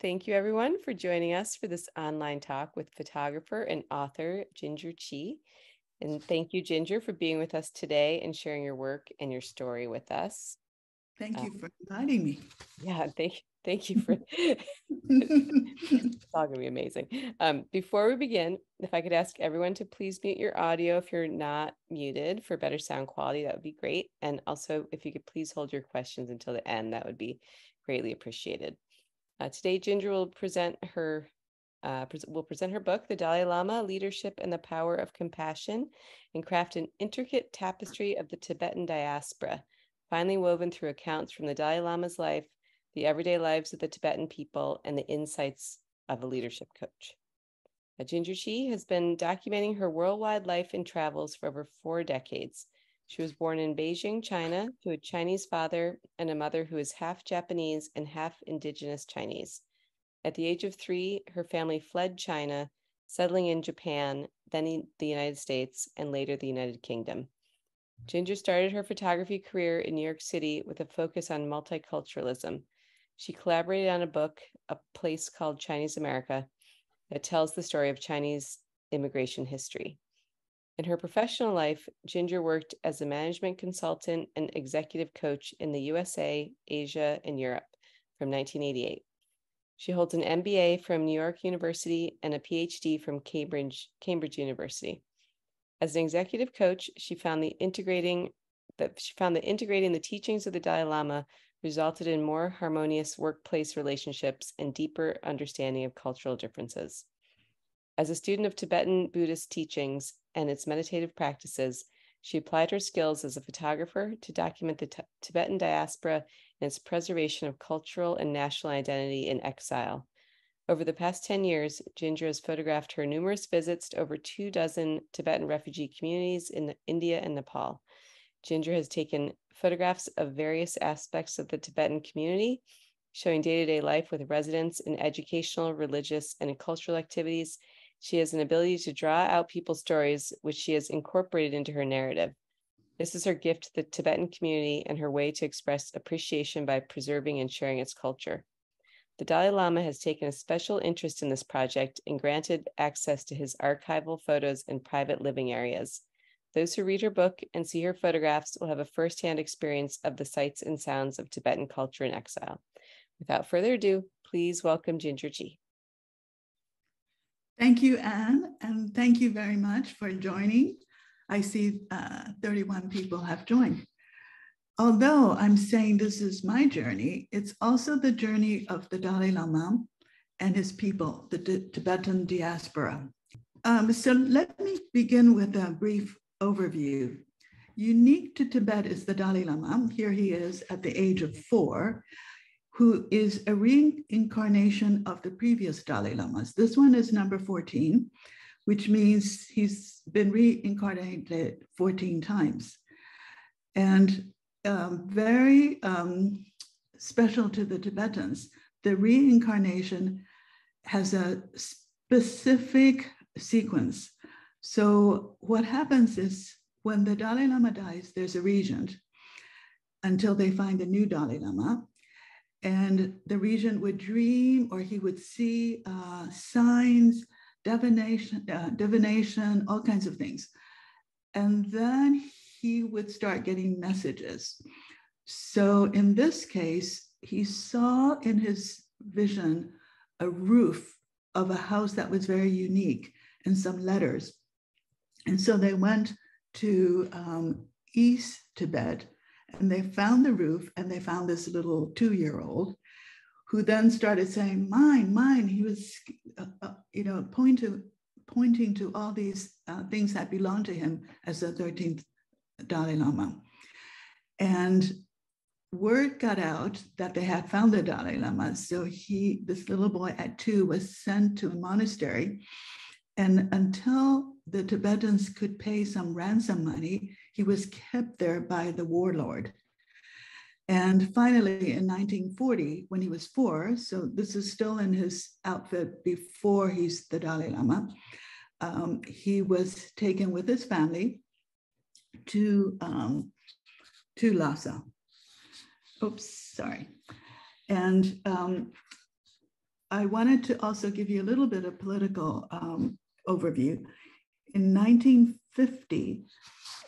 Thank you, everyone, for joining us for this online talk with photographer and author Ginger Chih. And thank you, Ginger, for being with us today and sharing your work and your story with us. Thank you um, for inviting me. Yeah, thank thank you for it's all gonna be amazing. Um, before we begin, if I could ask everyone to please mute your audio if you're not muted for better sound quality, that would be great. And also, if you could please hold your questions until the end, that would be greatly appreciated. Uh, today, Ginger will present her uh, will present her book, The Dalai Lama Leadership and the Power of Compassion, and craft an intricate tapestry of the Tibetan diaspora, finely woven through accounts from the Dalai Lama's life, the everyday lives of the Tibetan people, and the insights of a leadership coach. Uh, Ginger Chih has been documenting her worldwide life and travels for over four decades. She was born in Beijing, China, to a Chinese father and a mother who is half Japanese and half indigenous Chinese. At the age of three, her family fled China, settling in Japan, then the United States, and later the United Kingdom. Ginger started her photography career in New York City with a focus on multiculturalism. She collaborated on a book, A Place Called Chinese America, that tells the story of Chinese immigration history. In her professional life, Ginger worked as a management consultant and executive coach in the USA, Asia, and Europe from 1988. She holds an MBA from New York University and a PhD from Cambridge, Cambridge University. As an executive coach, she found the integrating that she found that integrating the teachings of the Dalai Lama resulted in more harmonious workplace relationships and deeper understanding of cultural differences. As a student of Tibetan Buddhist teachings and its meditative practices, she applied her skills as a photographer to document the t- Tibetan diaspora and its preservation of cultural and national identity in exile. Over the past 10 years, Ginger has photographed her numerous visits to over two dozen Tibetan refugee communities in India and Nepal. Ginger has taken photographs of various aspects of the Tibetan community, showing day to day life with residents in educational, religious, and cultural activities. She has an ability to draw out people's stories, which she has incorporated into her narrative. This is her gift to the Tibetan community and her way to express appreciation by preserving and sharing its culture. The Dalai Lama has taken a special interest in this project and granted access to his archival photos and private living areas. Those who read her book and see her photographs will have a firsthand experience of the sights and sounds of Tibetan culture in exile. Without further ado, please welcome Ginger Chih. Thank you, Ann, and thank you very much for joining. I see uh, 31 people have joined. Although I'm saying this is my journey, it's also the journey of the Dalai Lama and his people, the Tibetan diaspora. Um, so let me begin with a brief overview. Unique to Tibet is the Dalai Lama. Here he is at the age of four, who is a reincarnation of the previous Dalai Lamas. This one is number 14 which means he's been reincarnated 14 times. And um, very um, special to the Tibetans, the reincarnation has a specific sequence. So, what happens is when the Dalai Lama dies, there's a regent until they find a new Dalai Lama. And the regent would dream or he would see uh, signs divination, uh, divination, all kinds of things. And then he would start getting messages. So in this case, he saw in his vision a roof of a house that was very unique and some letters. And so they went to um, East Tibet and they found the roof and they found this little two year old who then started saying, mine, mine. He was, uh, uh, you know, point to, pointing to all these uh, things that belonged to him as the 13th Dalai Lama. And word got out that they had found the Dalai Lama. So he, this little boy at two, was sent to a monastery. And until the Tibetans could pay some ransom money, he was kept there by the warlord. And finally, in 1940, when he was four, so this is still in his outfit before he's the Dalai Lama, um, he was taken with his family to, um, to Lhasa. Oops, sorry. And um, I wanted to also give you a little bit of political um, overview. In 1950,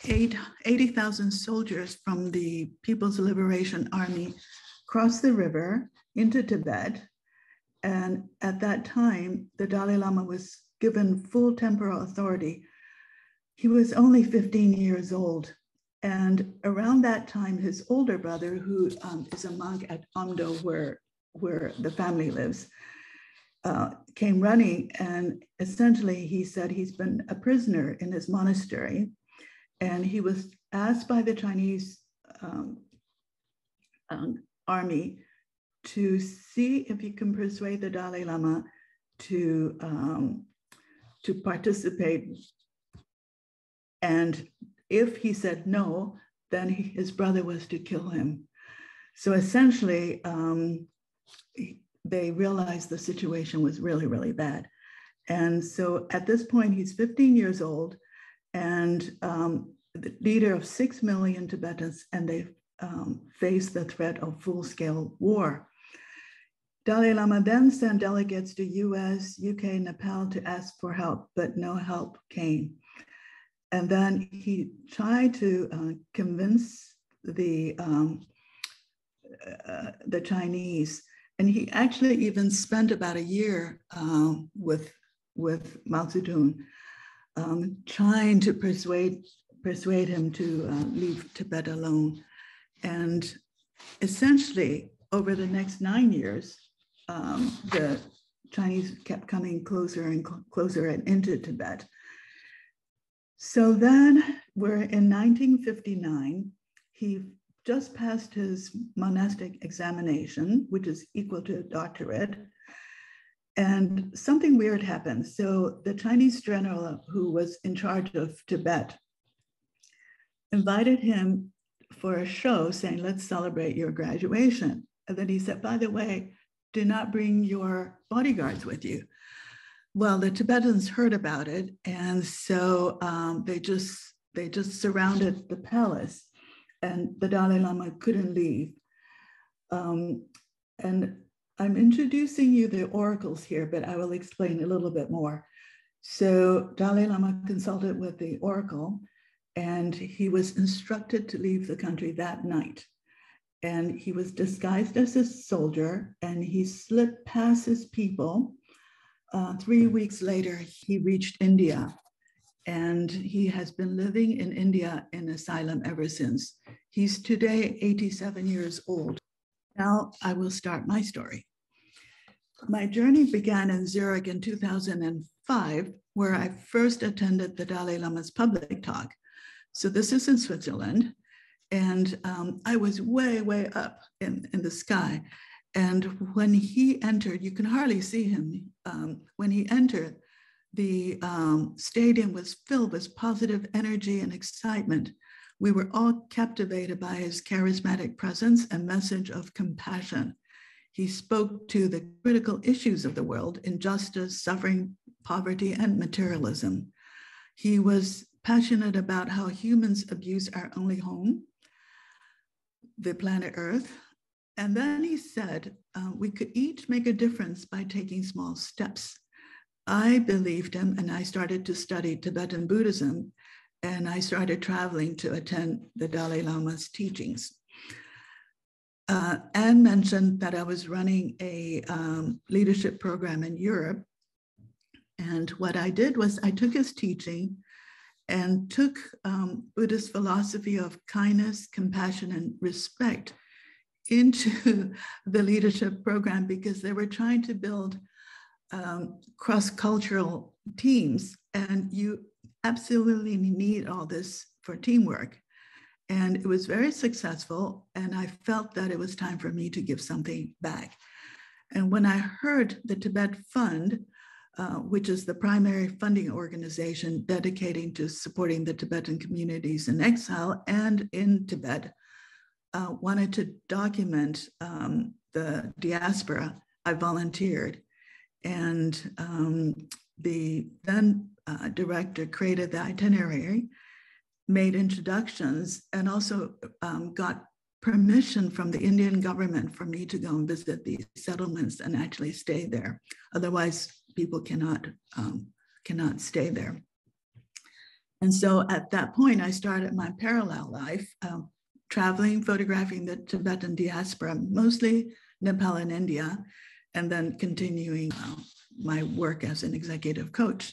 80,000 soldiers from the People's Liberation Army crossed the river into Tibet. And at that time, the Dalai Lama was given full temporal authority. He was only 15 years old. And around that time, his older brother, who um, is a monk at Amdo, where, where the family lives, uh, came running. And essentially, he said he's been a prisoner in his monastery. And he was asked by the Chinese um, um, army to see if he can persuade the Dalai Lama to um, to participate. And if he said no, then he, his brother was to kill him. So essentially, um, they realized the situation was really, really bad. And so at this point, he's 15 years old and um, the leader of 6 million Tibetans, and they um, face the threat of full scale war. Dalai Lama then sent delegates to US, UK, Nepal to ask for help, but no help came. And then he tried to uh, convince the, um, uh, the Chinese, and he actually even spent about a year uh, with, with Mao Zedong um, trying to persuade, persuade him to uh, leave Tibet alone. And essentially, over the next nine years, um, the Chinese kept coming closer and cl- closer and into Tibet. So then we're in 1959. He just passed his monastic examination, which is equal to a doctorate. And something weird happened. So the Chinese general who was in charge of Tibet invited him for a show saying, let's celebrate your graduation. And then he said, by the way, do not bring your bodyguards with you. Well, the Tibetans heard about it, and so um, they just they just surrounded the palace, and the Dalai Lama couldn't leave. Um, and I'm introducing you the oracles here, but I will explain a little bit more. So Dalai Lama consulted with the oracle, and he was instructed to leave the country that night and he was disguised as a soldier and he slipped past his people. Uh, three weeks later, he reached India and he has been living in India in asylum ever since. He's today 87 years old. Now I will start my story. My journey began in Zurich in 2005, where I first attended the Dalai Lama's public talk. So this is in Switzerland. And um, I was way, way up in, in the sky. And when he entered, you can hardly see him. Um, when he entered, the um, stadium was filled with positive energy and excitement. We were all captivated by his charismatic presence and message of compassion. He spoke to the critical issues of the world injustice, suffering, poverty, and materialism. He was passionate about how humans abuse our only home the planet Earth. And then he said, uh, we could each make a difference by taking small steps. I believed him and I started to study Tibetan Buddhism and I started traveling to attend the Dalai Lama's teachings. Uh, Ann mentioned that I was running a um, leadership program in Europe. And what I did was I took his teaching and took um, Buddhist philosophy of kindness, compassion, and respect into the leadership program because they were trying to build um, cross cultural teams. And you absolutely need all this for teamwork. And it was very successful. And I felt that it was time for me to give something back. And when I heard the Tibet Fund uh, which is the primary funding organization dedicating to supporting the Tibetan communities in exile and in Tibet, uh, wanted to document um, the diaspora. I volunteered. And um, the then uh, director created the itinerary, made introductions, and also um, got permission from the Indian government for me to go and visit these settlements and actually stay there. Otherwise, people cannot um, cannot stay there. And so at that point, I started my parallel life, uh, traveling, photographing the Tibetan diaspora, mostly Nepal and India, and then continuing uh, my work as an executive coach.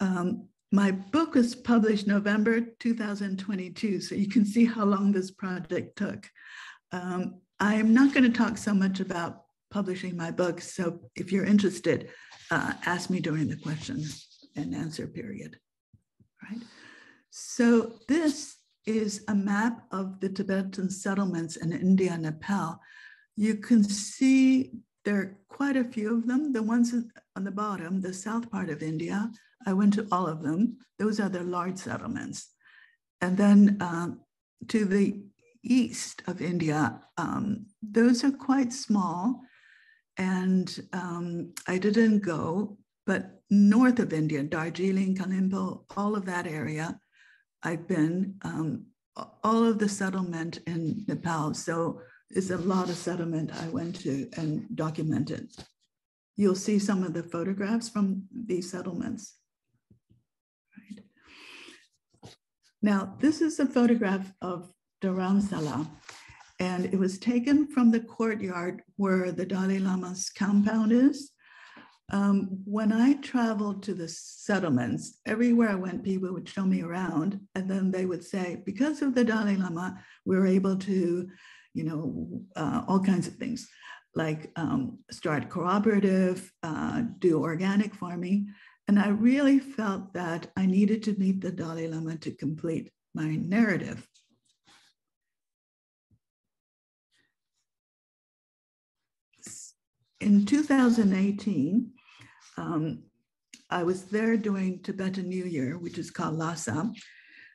Um, my book was published November 2022, so you can see how long this project took. Um, I'm not going to talk so much about publishing my book, so if you're interested, uh, ask me during the question and answer period right? So this is a map of the Tibetan settlements in India and Nepal. You can see there are quite a few of them. The ones on the bottom, the south part of India, I went to all of them. Those are the large settlements. And then um, to the east of India, um, those are quite small. And um, I didn't go, but north of India, Darjeeling, Kalimpong, all of that area, I've been, um, all of the settlement in Nepal. So it's a lot of settlement I went to and documented. You'll see some of the photographs from these settlements. Right. Now, this is a photograph of Dharamsala, and it was taken from the courtyard where the Dalai Lama's compound is. Um, when I traveled to the settlements, everywhere I went, people would show me around, and then they would say, because of the Dalai Lama, we were able to, you know, uh, all kinds of things, like um, start cooperative, uh, do organic farming. And I really felt that I needed to meet the Dalai Lama to complete my narrative. In 2018, um, I was there doing Tibetan New Year, which is called Losar.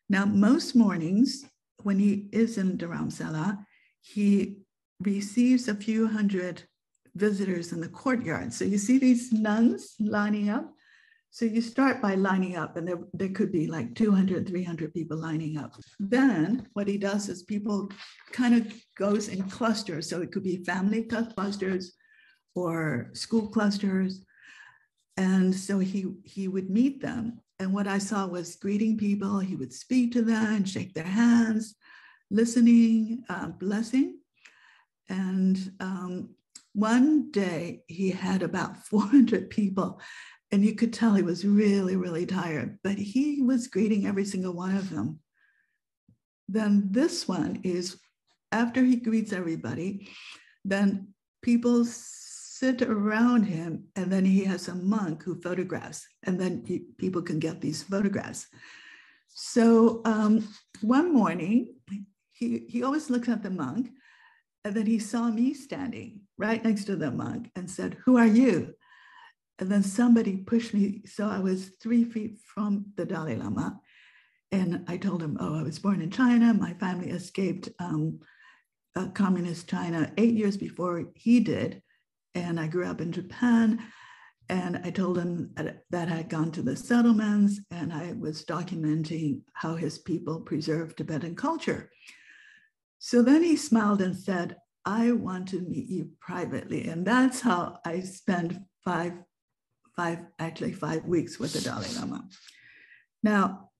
Now, most mornings when he is in Dharamsala, he receives a few hundred visitors in the courtyard. So you see these nuns lining up. So you start by lining up, and there, there could be like 200, 300 people lining up. Then what he does is people kind of goes in clusters. So it could be family clusters or school clusters and so he he would meet them. And what I saw was greeting people. He would speak to them shake their hands, listening, uh, blessing. And um, one day he had about 400 people, and you could tell he was really, really tired, but he was greeting every single one of them. Then this one is after he greets everybody, then people sit around him, and then he has a monk who photographs, and then he, people can get these photographs. So um, one morning, he, he always looks at the monk, and then he saw me standing right next to the monk and said, Who are you? And then somebody pushed me. So I was three feet from the Dalai Lama. And I told him, Oh, I was born in China. My family escaped um, uh, communist China eight years before he did and I grew up in Japan. And I told him that I had gone to the settlements and I was documenting how his people preserved Tibetan culture. So then he smiled and said, I want to meet you privately. And that's how I spent five, five, actually five weeks with the Dalai Lama. Now,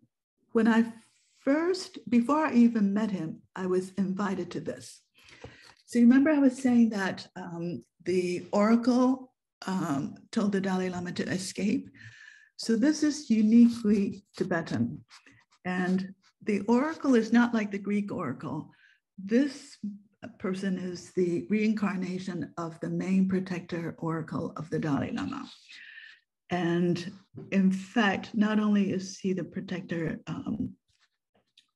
when I first, before I even met him, I was invited to this. So remember I was saying that um, the oracle um, told the Dalai Lama to escape. So this is uniquely Tibetan. And the oracle is not like the Greek oracle. This person is the reincarnation of the main protector oracle of the Dalai Lama. And in fact, not only is he the protector um,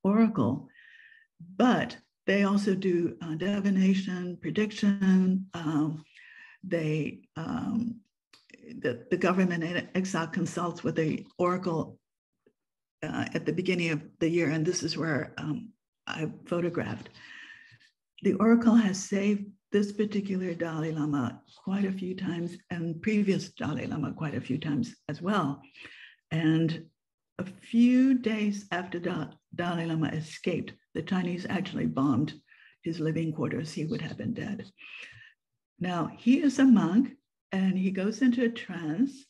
oracle, but they also do uh, divination, prediction, um, they um, the, the government in exile consults with the oracle uh, at the beginning of the year, and this is where um, I photographed. The oracle has saved this particular Dalai Lama quite a few times, and previous Dalai Lama quite a few times as well. And a few days after da- Dalai Lama escaped, the Chinese actually bombed his living quarters, he would have been dead. Now, he is a monk and he goes into a trance.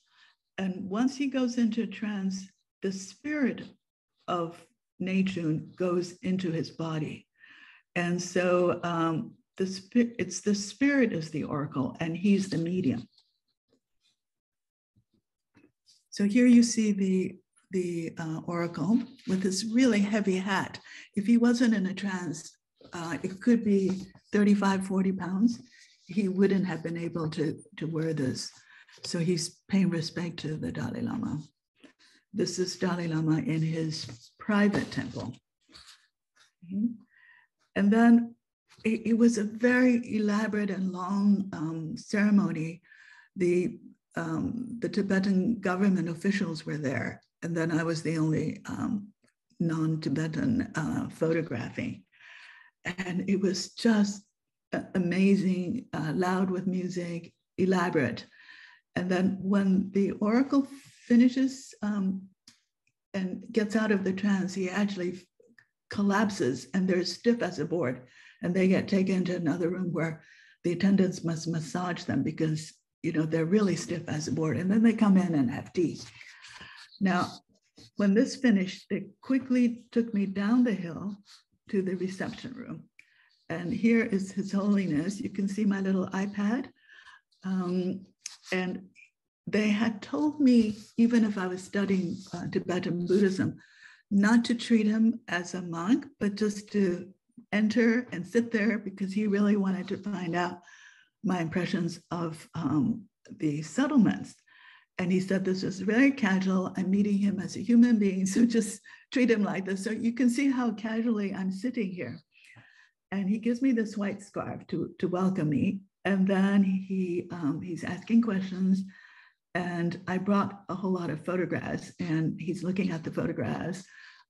And once he goes into a trance, the spirit of Nechung goes into his body. And so um, the spirit, it's the spirit is the oracle and he's the medium. So here you see the, the uh, oracle with this really heavy hat. If he wasn't in a trance, uh, it could be 35, 40 pounds. He wouldn't have been able to, to wear this. So he's paying respect to the Dalai Lama. This is Dalai Lama in his private temple. And then it, it, was a very elaborate and long um, ceremony. The, um, the Tibetan government officials were there, and then I was the only um, non-Tibetan uh, photographing. And it was just amazing, uh, loud with music, elaborate. And then when the oracle finishes um, and gets out of the trance, he actually collapses and they're stiff as a board. And they get taken to another room where the attendants must massage them because you know they're really stiff as a board. And then they come in and have tea. Now, when this finished, they quickly took me down the hill to the reception room. And here is His Holiness. You can see my little iPad. Um, and they had told me, even if I was studying uh, Tibetan Buddhism, not to treat him as a monk, but just to enter and sit there because he really wanted to find out my impressions of um, the settlements. And he said this is very casual. I'm meeting him as a human being, so just treat him like this. So you can see how casually I'm sitting here. And he gives me this white scarf to, to welcome me. And then he um, he's asking questions. And I brought a whole lot of photographs, and he's looking at the photographs.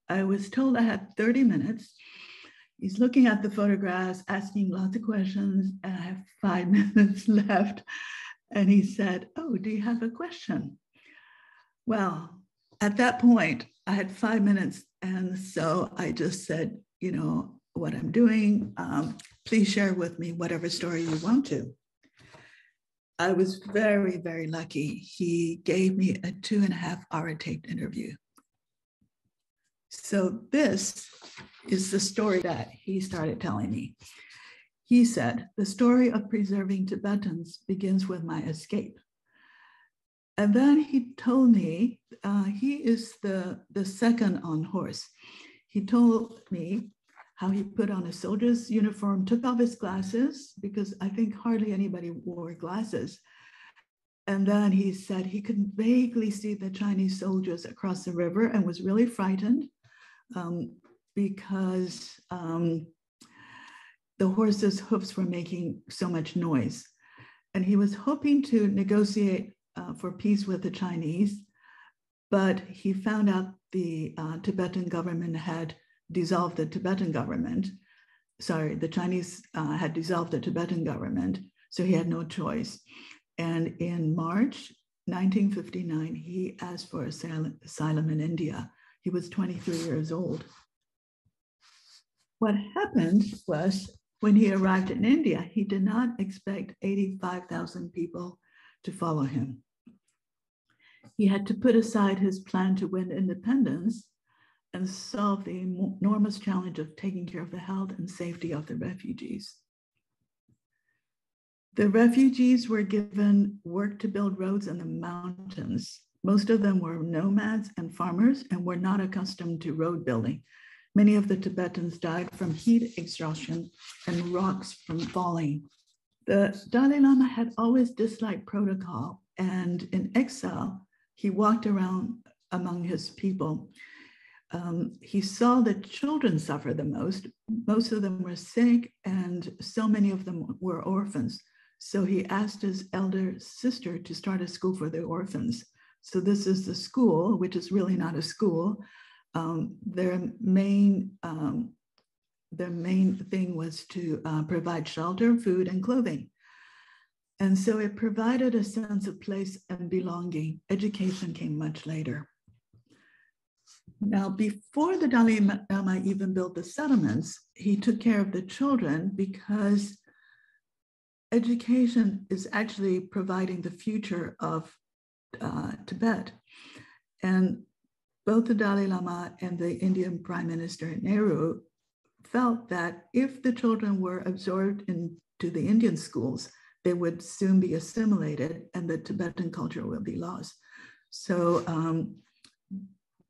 I was told I had 30 minutes. He's looking at the photographs, asking lots of questions, and I have five minutes left. And he said, Oh, do you have a question? Well, at that point, I had five minutes. And so I just said, You know, what I'm doing. Um, please share with me whatever story you want to. I was very, very lucky. He gave me a two and a half hour taped interview. So, this is the story that he started telling me. He said, The story of preserving Tibetans begins with my escape. And then he told me, uh, he is the, the second on horse. He told me how he put on a soldier's uniform, took off his glasses, because I think hardly anybody wore glasses. And then he said he could vaguely see the Chinese soldiers across the river and was really frightened um, because um, the horse's hoofs were making so much noise. And he was hoping to negotiate uh, for peace with the Chinese, but he found out the uh, Tibetan government had dissolved the Tibetan government. Sorry, the Chinese uh, had dissolved the Tibetan government, so he had no choice. And in March 1959, he asked for asylum in India. He was 23 years old. What happened was when he arrived in India, he did not expect 85,000 people to follow him. He had to put aside his plan to win independence and solve the enormous challenge of taking care of the health and safety of the refugees. The refugees were given work to build roads in the mountains. Most of them were nomads and farmers and were not accustomed to road building. Many of the Tibetans died from heat exhaustion and rocks from falling. The Dalai Lama had always disliked protocol, and in exile, he walked around among his people um, he saw that children suffer the most. Most of them were sick, and so many of them were orphans. So he asked his elder sister to start a school for the orphans. So this is the school, which is really not a school. Um, their main um, their main thing was to uh, provide shelter, food, and clothing. And so it provided a sense of place and belonging. Education came much later. Now, before the Dalai Lama even built the settlements, he took care of the children because education is actually providing the future of uh, Tibet. And both the Dalai Lama and the Indian Prime Minister Nehru felt that if the children were absorbed into the Indian schools, they would soon be assimilated and the Tibetan culture will be lost. So um,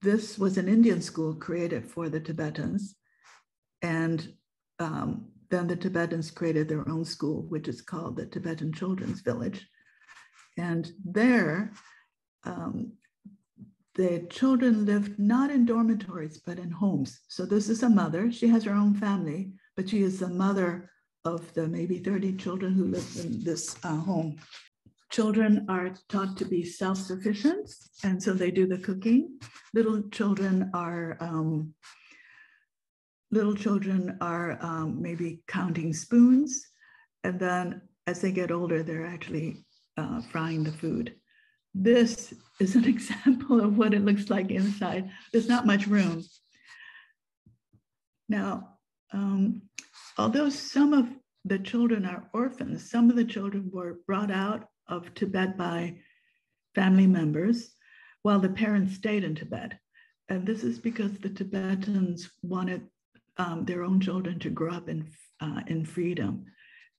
this was an Indian school created for the Tibetans. And um, then the Tibetans created their own school, which is called the Tibetan Children's Village. And there, um, the children lived not in dormitories, but in homes. So this is a mother. She has her own family, but she is the mother of the maybe 30 children who live in this uh, home. Children are taught to be self-sufficient, and so they do the cooking. Little children are um, little children are um, maybe counting spoons, and then as they get older, they're actually uh, frying the food. This is an example of what it looks like inside. There's not much room. Now, um, although some of the children are orphans, some of the children were brought out of Tibet by family members while the parents stayed in Tibet. And this is because the Tibetans wanted um, their own children to grow up in, uh, in freedom.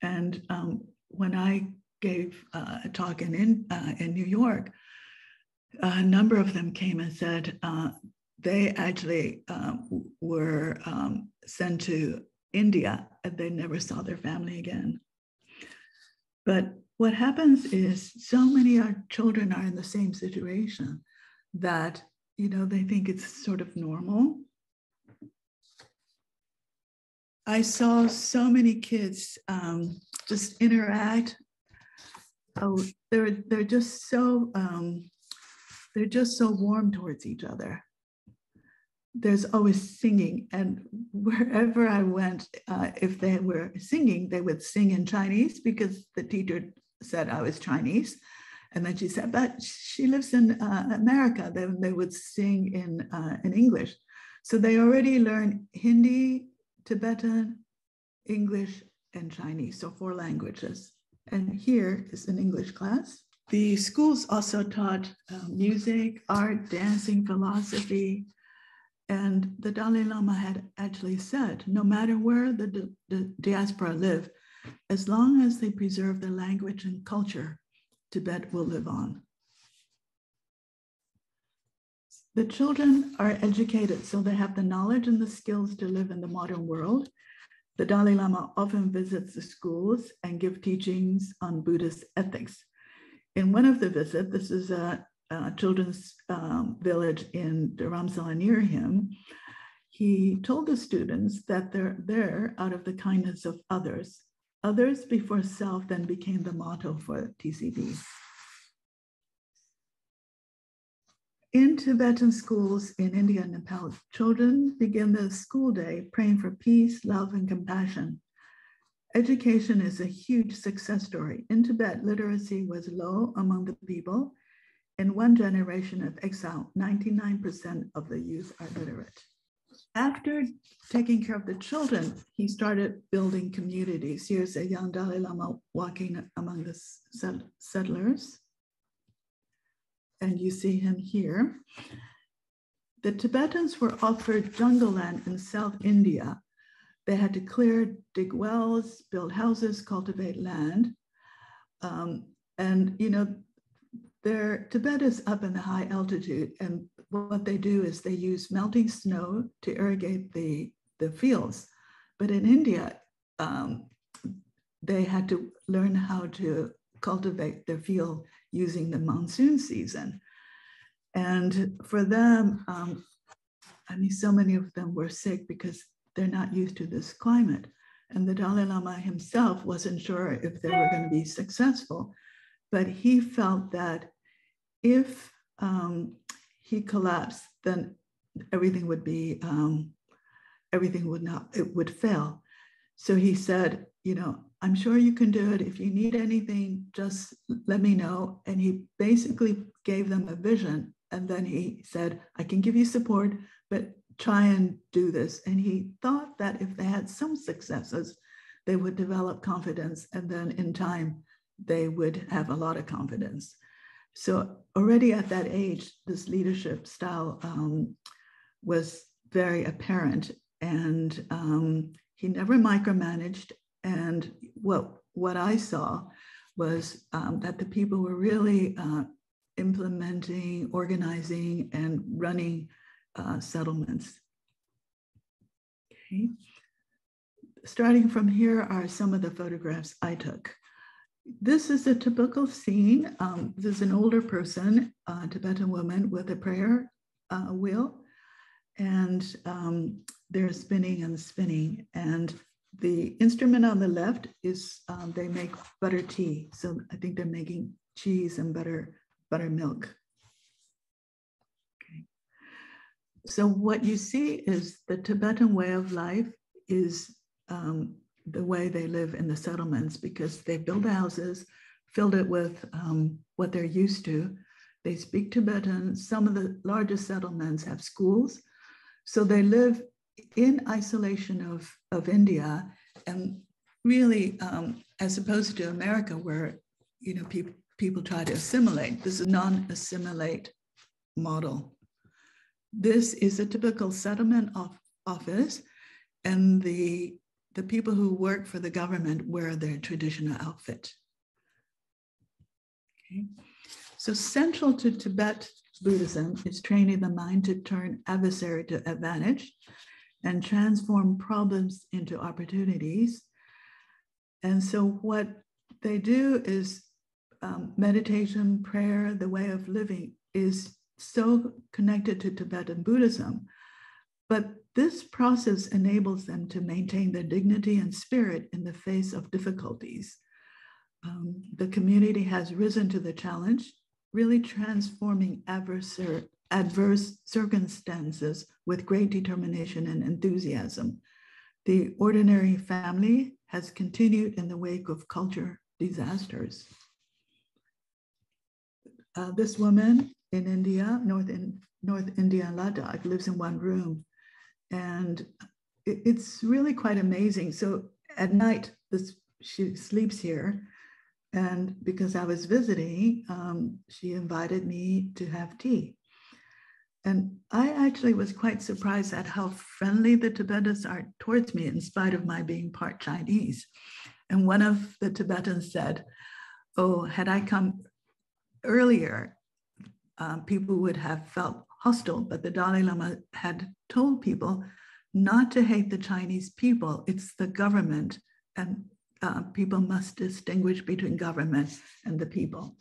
And um, when I gave uh, a talk in, in, uh, in New York, a number of them came and said uh, they actually um, were um, sent to India and they never saw their family again. But what happens is so many our children are in the same situation that you know they think it's sort of normal I saw so many kids um, just interact. Oh, they're they're just so um, they're just so warm towards each other. There's always singing, and wherever I went, uh, if they were singing, they would sing in Chinese because the teacher said I was Chinese. And then she said, but she lives in uh, America. Then they would sing in, uh, in English. So they already learned Hindi, Tibetan, English, and Chinese, so four languages. And here is an English class. The schools also taught uh, music, art, dancing, philosophy. And the Dalai Lama had actually said no matter where the, the diaspora live, as long as they preserve their language and culture, Tibet will live on. The children are educated so they have the knowledge and the skills to live in the modern world. The Dalai Lama often visits the schools and give teachings on Buddhist ethics. In one of the visits, this is a, a children's um, village in Dharamsala near him, he told the students that they're there out of the kindness of others. Others before self then became the motto for TCV. In Tibetan schools in India and Nepal, children begin the school day praying for peace, love, and compassion. Education is a huge success story. In Tibet, literacy was low among the people. In one generation of exile, 99% of the youth are literate. After taking care of the children, he started building communities. Here's a young Dalai Lama walking among the settlers and you see him here. The Tibetans were offered jungle land in South India. They had to clear, dig wells, build houses, cultivate land. Um, and, you know, their Tibet is up in the high altitude, and what they do is they use melting snow to irrigate the, the fields. But in India, um, they had to learn how to cultivate their field using the monsoon season. And for them, um, I mean, so many of them were sick because they're not used to this climate. And the Dalai Lama himself wasn't sure if they were going to be successful, but he felt that if um, he collapsed, then everything would be, um, everything would not, it would fail. So he said, you know, I'm sure you can do it. If you need anything, just let me know. And he basically gave them a vision And then he said, I can give you support, but try and do this. And he thought that if they had some successes, they would develop confidence. And then in time, they would have a lot of confidence. So already at that age, this leadership style um, was very apparent. And um, he never micromanaged. And what, what I saw was um, that the people were really uh, implementing, organizing, and running uh, settlements. Okay. Starting from here are some of the photographs I took. This is a typical scene. Um, this is an older person, a Tibetan woman with a prayer uh, wheel, and um, they're spinning and spinning. And the instrument on the left is um, they make butter tea. So I think they're making cheese and butter buttermilk. Okay. So what you see is the Tibetan way of life is um, the way they live in the settlements because they build houses, filled it with um, what they're used to. They speak Tibetan. Some of the largest settlements have schools. So they live in isolation of, of India and really, um, as opposed to America, where you know people people try to assimilate. This is non-assimilate model. This is a typical settlement of office, and the the people who work for the government wear their traditional outfit. Okay. So central to Tibet Buddhism is training the mind to turn adversary to advantage and transform problems into opportunities. And so what they do is um, meditation, prayer, the way of living is so connected to Tibetan Buddhism. But this process enables them to maintain their dignity and spirit in the face of difficulties. Um, the community has risen to the challenge, really transforming adverse circumstances with great determination and enthusiasm. The ordinary family has continued in the wake of culture disasters. Uh, this woman in India, North, in, North India, Ladakh, lives in one room. And it, it's really quite amazing. So at night, this, she sleeps here. And because I was visiting, um, she invited me to have tea. And I actually was quite surprised at how friendly the Tibetans are towards me, in spite of my being part Chinese. And one of the Tibetans said, Oh, had I come earlier, uh, people would have felt hostile, but the Dalai Lama had told people not to hate the Chinese people, it's the government, and uh, people must distinguish between government and the people.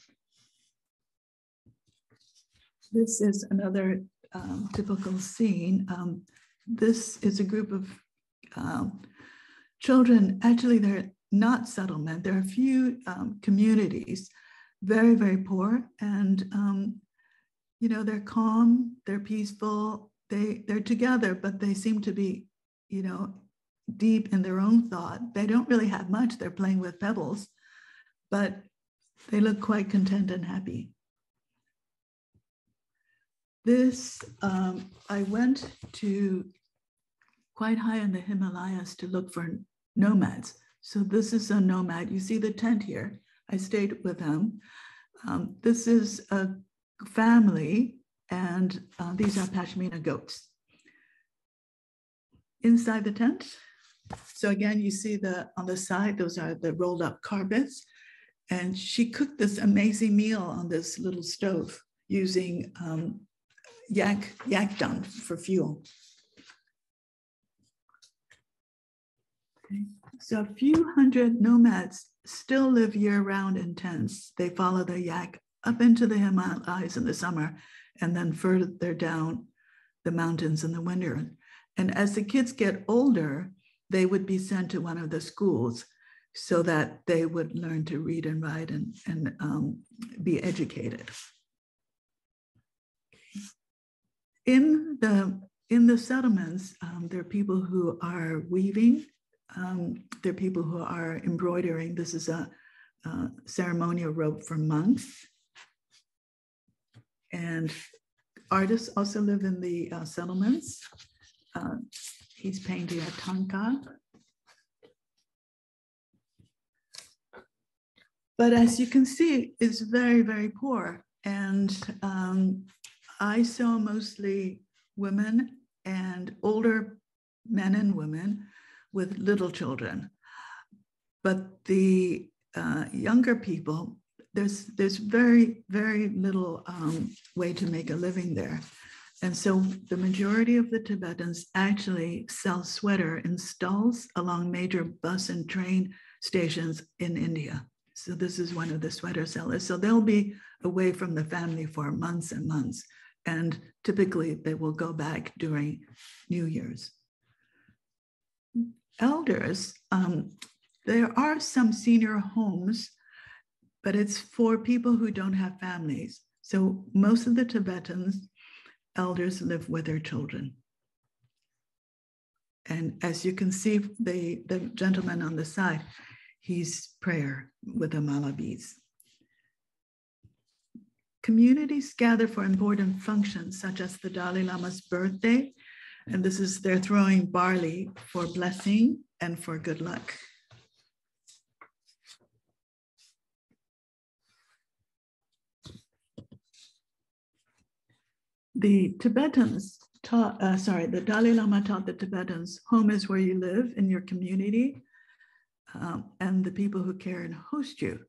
This is another um, typical scene. Um, this is a group of um, children. Actually, they're not settlement. There are a few um, communities, very, very poor. And, um, you know, they're calm, they're peaceful, they, they're together, but they seem to be, you know, deep in their own thought. They don't really have much. They're playing with pebbles, but they look quite content and happy. This, um, I went to quite high in the Himalayas to look for nomads. So this is a nomad. You see the tent here. I stayed with them. Um, this is a family, and uh, these are Pashmina goats. Inside the tent, so again, you see the on the side, those are the rolled up carpets. And she cooked this amazing meal on this little stove using um, yak, yak dung for fuel. Okay. So a few hundred nomads still live year round in tents. They follow the yak up into the Himalayas in the summer and then further down the mountains in the winter. And as the kids get older, they would be sent to one of the schools so that they would learn to read and write and, and um, be educated. in the in the settlements, um, there are people who are weaving. Um, there are people who are embroidering. This is a, a ceremonial robe for monks. And artists also live in the uh, settlements. Uh, he's painting a tanka. But as you can see, it's very, very poor. And um, I saw mostly women and older men and women with little children. But the uh, younger people, there's there's very very little um, way to make a living there, and so the majority of the Tibetans actually sell sweater in stalls along major bus and train stations in India. So this is one of the sweater sellers. So they'll be away from the family for months and months, and typically they will go back during New Year's. Elders, um, there are some senior homes but it's for people who don't have families. So most of the Tibetans, elders live with their children. And as you can see, the, the gentleman on the side, he's prayer with the mala beads. Communities gather for important functions such as the Dalai Lama's birthday, and this is they're throwing barley for blessing and for good luck. The Tibetans taught, uh, sorry, the Dalai Lama taught the Tibetans, home is where you live in your community um, and the people who care and host you.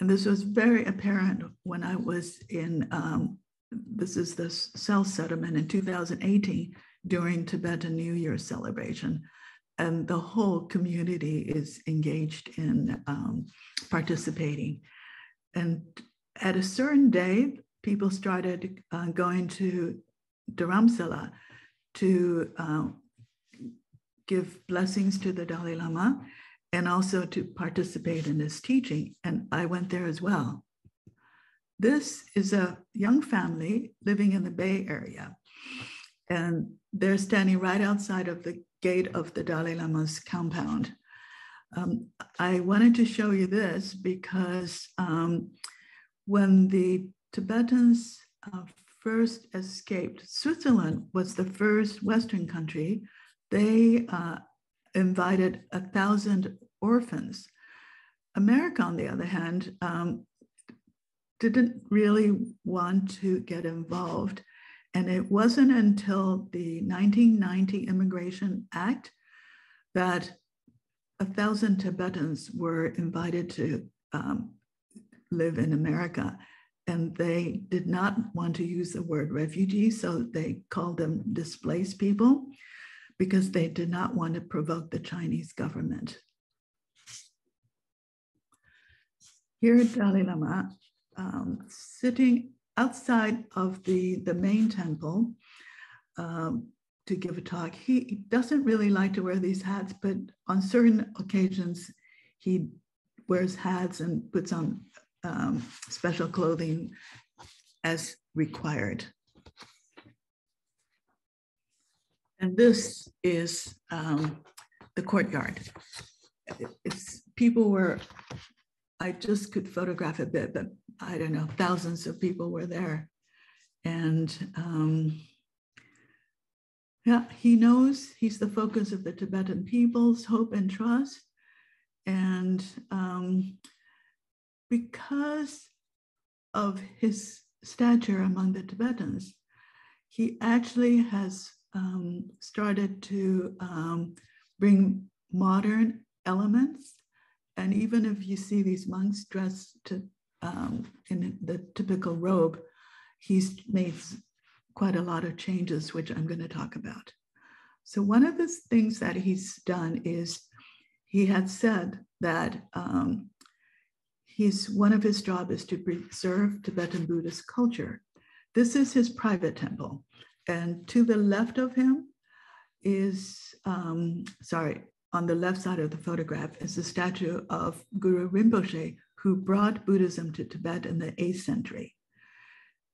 And this was very apparent when I was in, um, this is the South Settlement in 2018 during Tibetan New Year celebration. And the whole community is engaged in um, participating. And at a certain day, people started uh, going to Dharamsala to uh, give blessings to the Dalai Lama and also to participate in his teaching. And I went there as well. This is a young family living in the Bay Area. And they're standing right outside of the gate of the Dalai Lama's compound. Um, I wanted to show you this because um, when the Tibetans uh, first escaped. Switzerland was the first Western country. They uh, invited a thousand orphans. America, on the other hand, um, didn't really want to get involved. And it wasn't until the 1990 Immigration Act that a thousand Tibetans were invited to um, live in America and they did not want to use the word refugee, so they called them displaced people because they did not want to provoke the Chinese government. Here Dalai Lama, um, sitting outside of the, the main temple um, to give a talk, he doesn't really like to wear these hats, but on certain occasions, he wears hats and puts on um, special clothing as required. And this is um, the courtyard. It's people were, I just could photograph a bit, but I don't know, thousands of people were there. And um, yeah, he knows he's the focus of the Tibetan people's hope and trust. And um, because of his stature among the Tibetans, he actually has um, started to um, bring modern elements. And even if you see these monks dressed to, um, in the typical robe, he's made quite a lot of changes, which I'm going to talk about. So, one of the things that he's done is he had said that um, he's one of his job is to preserve Tibetan Buddhist culture. This is his private temple. And to the left of him is, um, sorry, on the left side of the photograph is a statue of Guru Rinpoche, who brought Buddhism to Tibet in the 8th century.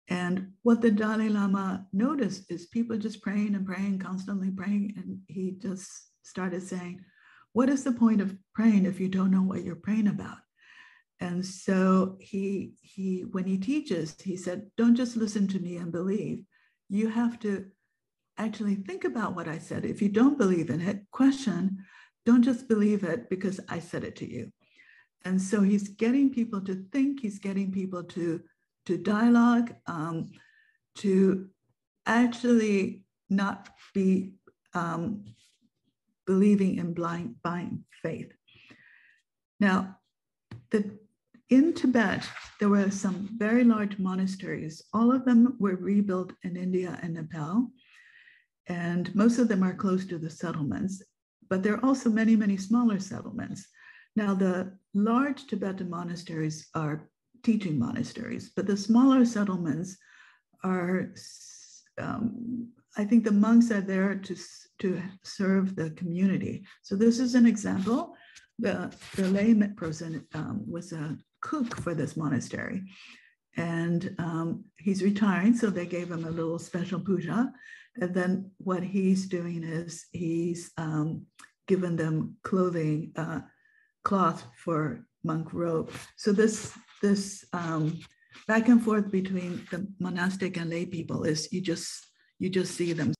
And what the Dalai Lama noticed is people just praying and praying, constantly praying. And he just started saying, What is the point of praying if you don't know what you're praying about? And so he he when he teaches, he said, don't just listen to me and believe. you have to actually think about what I said. If you don't believe in it, question, don't just believe it because I said it to you. And so he's getting people to think, he's getting people to, to dialogue, um, to actually not be um, believing in blind, blind faith. Now, the, in Tibet, there were some very large monasteries. All of them were rebuilt in India and Nepal, and most of them are close to the settlements. But there are also many, many smaller settlements. Now, the large Tibetan monasteries are teaching monasteries, but the smaller settlements are, um, I think the monks are there to, to serve the community. So this is an example. The, the lay person um, was a cook for this monastery. And um, he's retiring, so they gave him a little special puja. And then what he's doing is he's um, given them clothing, uh, cloth for monk robe. So this this um, back and forth between the monastic and lay people is you just you just see them.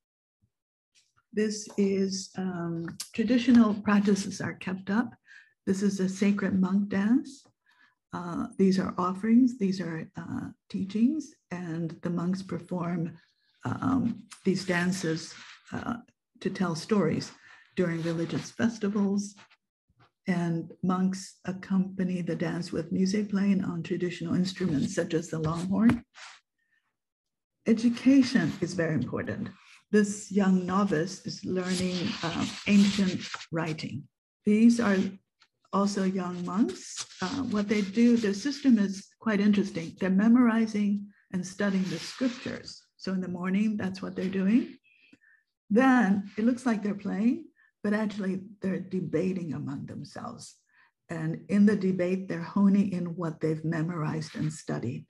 This is um, traditional practices are kept up. This is a sacred monk dance. Uh, these are offerings, these are uh, teachings, and the monks perform um, these dances uh, to tell stories during religious festivals, and monks accompany the dance with music playing on traditional instruments such as the longhorn. Education is very important. This young novice is learning uh, ancient writing. These are also young monks. Uh, what they do, their system is quite interesting. They're memorizing and studying the scriptures. So in the morning, that's what they're doing. Then it looks like they're playing, but actually they're debating among themselves. And in the debate, they're honing in what they've memorized and studied.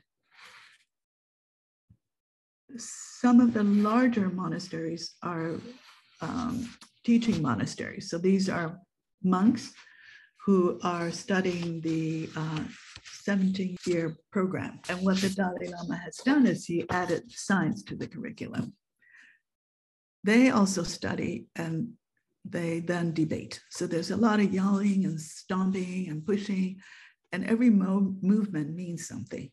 Some of the larger monasteries are um, teaching monasteries. So these are monks who are studying the uh, 17 year program. And what the Dalai Lama has done is he added science to the curriculum. They also study and they then debate. So there's a lot of yelling and stomping and pushing, and every mo- movement means something.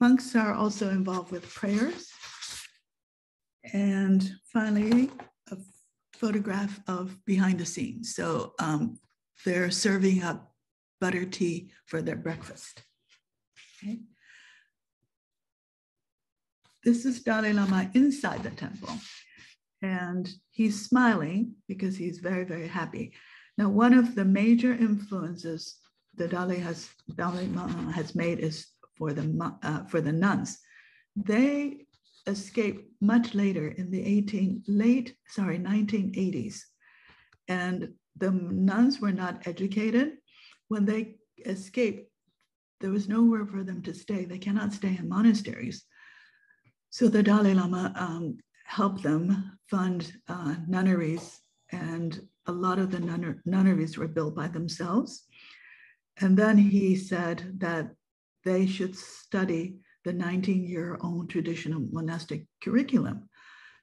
Monks are also involved with prayers. And finally, photograph of behind the scenes. So um, they're serving up butter tea for their breakfast. Okay. This is Dalai Lama inside the temple and he's smiling because he's very, very happy. Now, one of the major influences the Dalai has Dalai Lama has made is for the uh, for the nuns. They escaped much later in the 18 late sorry 1980s, and the nuns were not educated. When they escaped, there was nowhere for them to stay. They cannot stay in monasteries. So the Dalai Lama um, help them fund uh, nunneries. And a lot of the nunner- nunneries were built by themselves. And then he said that they should study the 19 year old traditional monastic curriculum.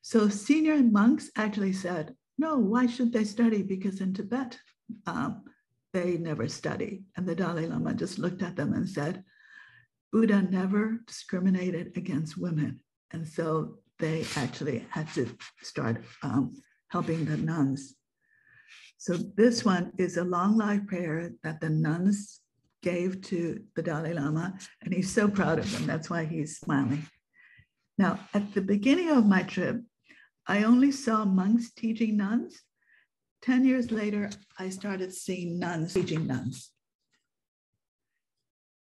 So senior monks actually said, no, why should they study? Because in Tibet, um, they never study. And the Dalai Lama just looked at them and said, Buddha never discriminated against women. And so they actually had to start um, helping the nuns. So this one is a long life prayer that the nuns gave to the Dalai Lama, and he's so proud of them. That's why he's smiling. Now, at the beginning of my trip, I only saw monks teaching nuns. 10 years later, I started seeing nuns teaching nuns.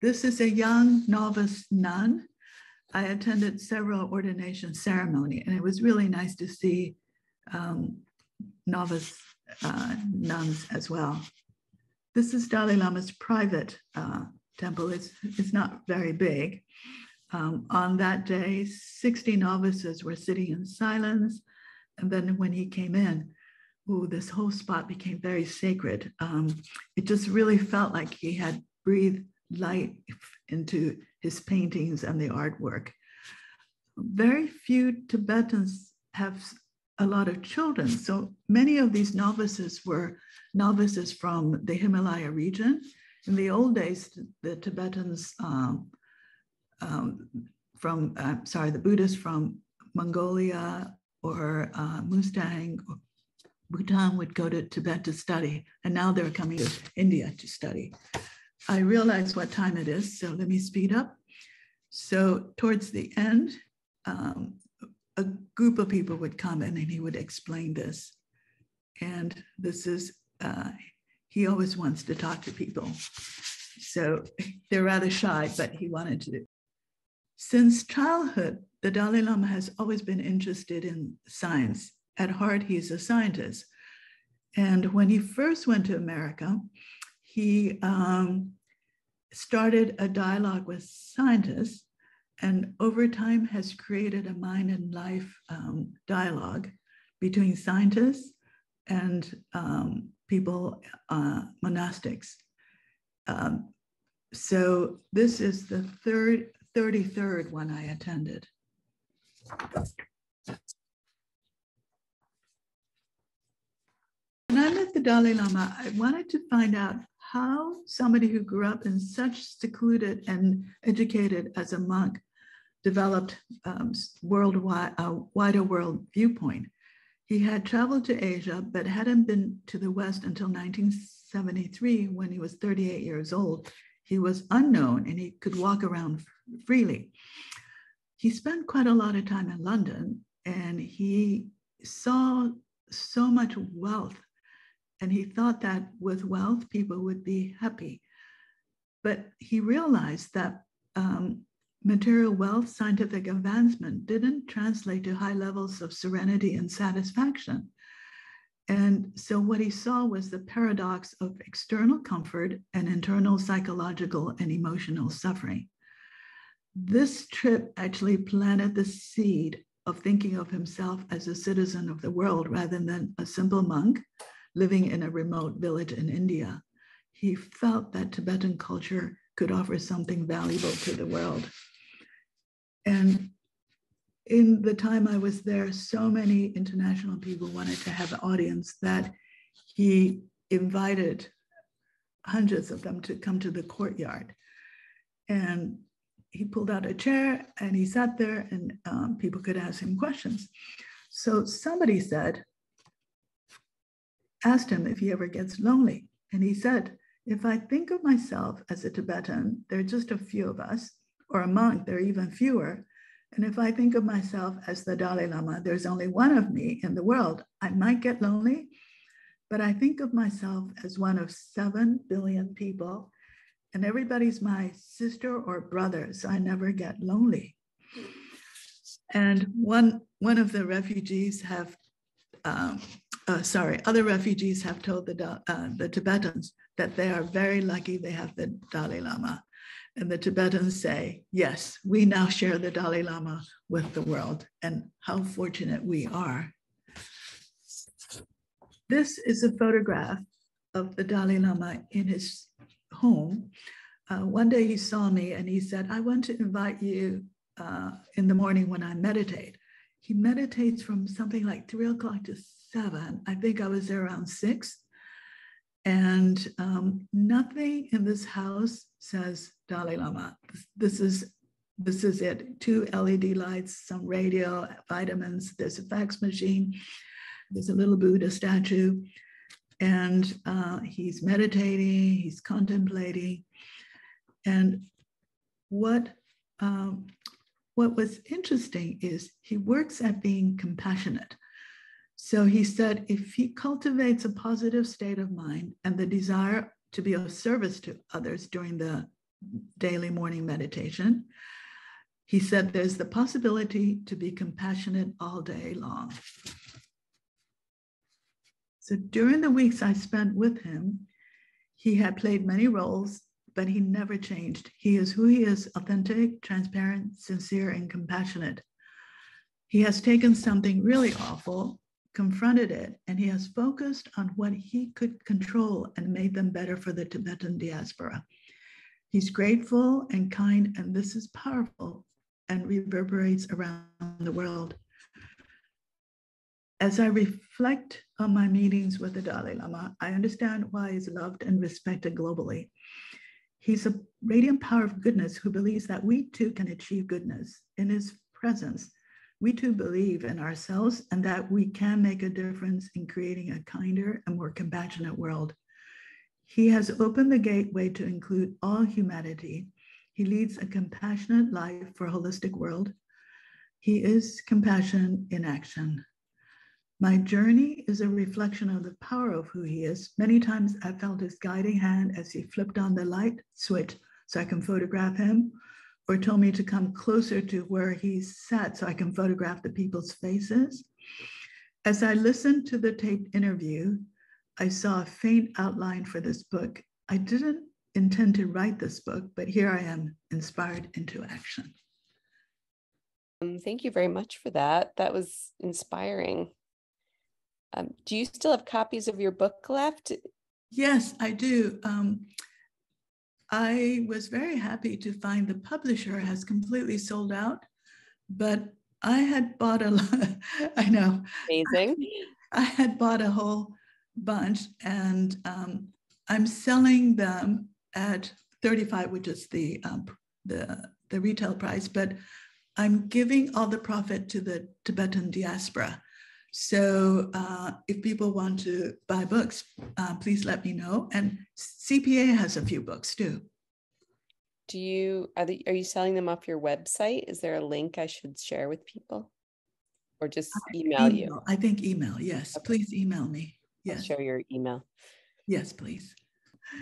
This is a young novice nun I attended several ordination ceremony, and it was really nice to see um, novice uh, nuns as well. This is Dalai Lama's private uh, temple. It's, it's not very big. Um, on that day, 60 novices were sitting in silence. And then when he came in, ooh, this whole spot became very sacred. Um, it just really felt like he had breathed light into his paintings and the artwork. very few Tibetans have a lot of children. So many of these novices were novices from the Himalaya region. In the old days, the Tibetans um, um, from, uh, sorry, the Buddhists from Mongolia or uh, Mustang or Bhutan would go to Tibet to study, and now they're coming to India to study. I realize what time it is, so let me speed up. So towards the end, um, a group of people would come in and he would explain this. And this is, uh, he always wants to talk to people. So they're rather shy, but he wanted to. Since childhood, the Dalai Lama has always been interested in science. At heart, he's a scientist. And when he first went to America, he um, started a dialogue with scientists and over time has created a mind and life um, dialogue between scientists and um, people, uh, monastics. Um, so this is the third, 33rd one I attended. When I met the Dalai Lama, I wanted to find out how somebody who grew up in such secluded and educated as a monk developed um, worldwide, a wider world viewpoint. He had traveled to Asia, but hadn't been to the West until 1973 when he was 38 years old. He was unknown and he could walk around freely. He spent quite a lot of time in London and he saw so much wealth. And he thought that with wealth, people would be happy. But he realized that um, material wealth, scientific advancement didn't translate to high levels of serenity and satisfaction. And so what he saw was the paradox of external comfort and internal psychological and emotional suffering. This trip actually planted the seed of thinking of himself as a citizen of the world rather than a simple monk living in a remote village in India. He felt that Tibetan culture could offer something valuable to the world. And in the time I was there, so many international people wanted to have an audience that he invited hundreds of them to come to the courtyard. And he pulled out a chair and he sat there and um, people could ask him questions. So somebody said, asked him if he ever gets lonely. And he said, if I think of myself as a Tibetan, there are just a few of us, or a monk, there are even fewer. And if I think of myself as the Dalai Lama, there's only one of me in the world. I might get lonely, but I think of myself as one of 7 billion people, and everybody's my sister or brother, so I never get lonely. And one, one of the refugees have, um, uh, sorry, other refugees have told the, uh, the Tibetans that they are very lucky they have the Dalai Lama. And the Tibetans say, yes, we now share the Dalai Lama with the world, and how fortunate we are. This is a photograph of the Dalai Lama in his home. Uh, one day he saw me and he said, I want to invite you uh, in the morning when I meditate. He meditates from something like three o'clock to seven. I think I was there around six. And um, nothing in this house says Dalai Lama. This, is this is it. Two LED lights, some radio, vitamins. There's a fax machine. There's a little Buddha statue, and uh, he's meditating. He's contemplating. And what um, what was interesting is he works at being compassionate. So he said if he cultivates a positive state of mind and the desire to be of service to others during the daily morning meditation, he said there's the possibility to be compassionate all day long. So during the weeks I spent with him, he had played many roles, but he never changed. He is who he is authentic, transparent, sincere, and compassionate. He has taken something really awful confronted it, and he has focused on what he could control and made them better for the Tibetan diaspora. He's grateful and kind, and this is powerful and reverberates around the world. As I reflect on my meetings with the Dalai Lama, I understand why he's loved and respected globally. He's a radiant power of goodness who believes that we too can achieve goodness. In his presence, we too believe in ourselves and that we can make a difference in creating a kinder and more compassionate world. He has opened the gateway to include all humanity. He leads a compassionate life for a holistic world. He is compassion in action. My journey is a reflection of the power of who he is. Many times I felt his guiding hand as he flipped on the light switch so I can photograph him, or told me to come closer to where he sat so I can photograph the people's faces. As I listened to the taped interview, I saw a faint outline for this book. I didn't intend to write this book, but here I am inspired into action. Um, thank you very much for that. That was inspiring. Um, do you still have copies of your book left? Yes, I do. Um, I was very happy to find the publisher has completely sold out, but I had bought a lot. I know. Amazing. I had bought a whole bunch and um, I'm selling them at 35, which is the, um, the, the retail price, but I'm giving all the profit to the Tibetan diaspora. So uh, if people want to buy books, uh, please let me know. And CPA has a few books too. Do you are, the, are you selling them off your website? Is there a link I should share with people, or just email, email you? I think email. Yes, okay. please email me. Yes. I'll share your email. Yes, please.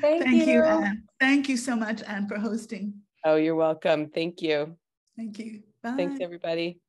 Thank, Thank you. you, Ann. Thank you so much, Ann, for hosting. Oh, you're welcome. Thank you. Thank you. Bye. Thanks, everybody.